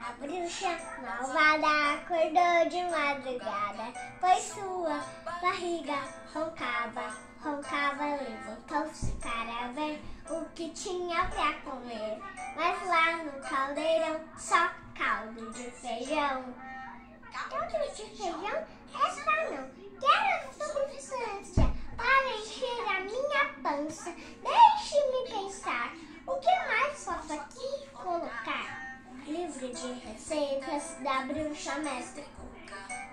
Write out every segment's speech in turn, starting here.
A bruxa malvada acordou de madrugada, pois sua barriga roncava, roncava, levantou-se para ver o que tinha pra comer. Mas lá no caldeirão só caldo de feijão. Caldo de feijão? Essa não. Quero substância para encher a minha pança. Deixe-me pensar. O que mais posso aqui colocar? Livro de receitas da bruxa mestre.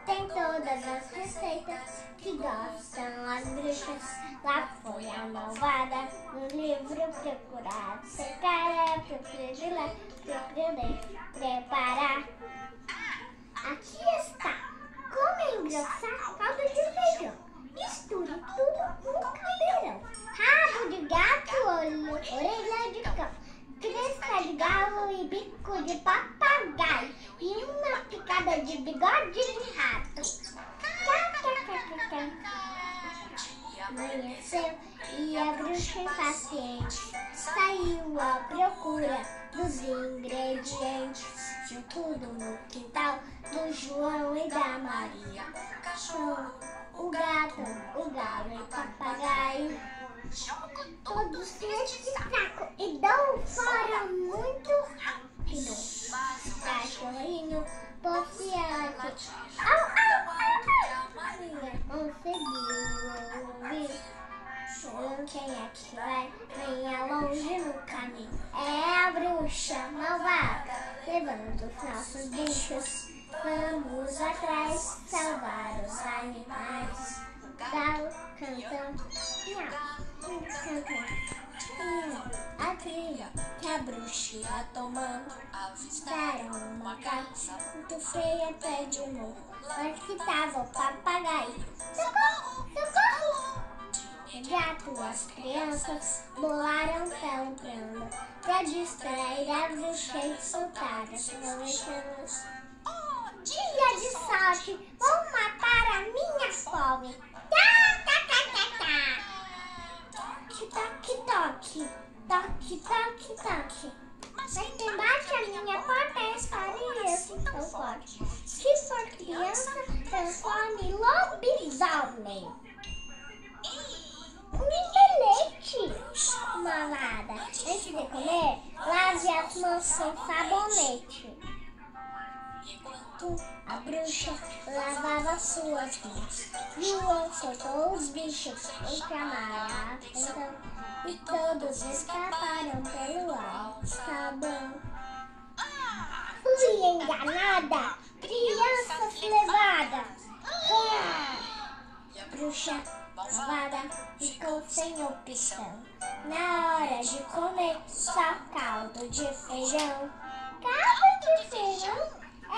Tem todas as receitas que gostam as bruxas. Lá foi a malvada no livro procurar. Secar é pro predilar, pro poder preparar. Aqui está. Como engrossar caldo de feijão. Misture tudo no caldeirão. Rabo de gato, olho, orelha de cão. Cresta de galo e bico de papagaio. E uma picada de bigode de rato. E a bruxa impaciente saiu à procura dos ingredientes de tudo no quintal do João e da Maria. Cachorro, o gato, o galo e o papagaio. Todos neste saco e dão bruxa malvada, levando os nossos bichos. Vamos atrás, salvar os animais. Galo cantando, miau, cantando. A trilha que a bruxa ia tomando Avistaram uma casa muito feia até de morro Mas que tava o papagaio Socorro, socorro Gato, as crianças bolaram pelo plano Pra distrair a bruxa e soltar as florestas Oh, dia de sorte, vou matar a minha fome Tá, tá, tá, tá, tá toque, toque, toque, toque, toque. Mas quem bate a minha porta é farinha tão forte. Se for criança, transforme em lobisomem. Mãos com sabonete. Enquanto a bruxa lavava suas mãos, João soltou os bichos em camada então, e todos escaparam pelo alto sabão. Fui enganada, crianças levadas. E a bruxa malvada ficou sem opção. Na hora de comer, só caldo de feijão. Caldo de feijão?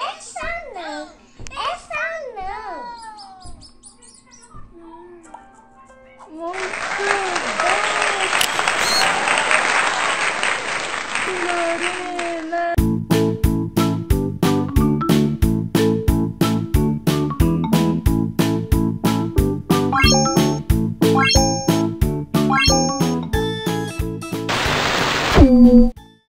Essa não. Essa não. Muito Lorena.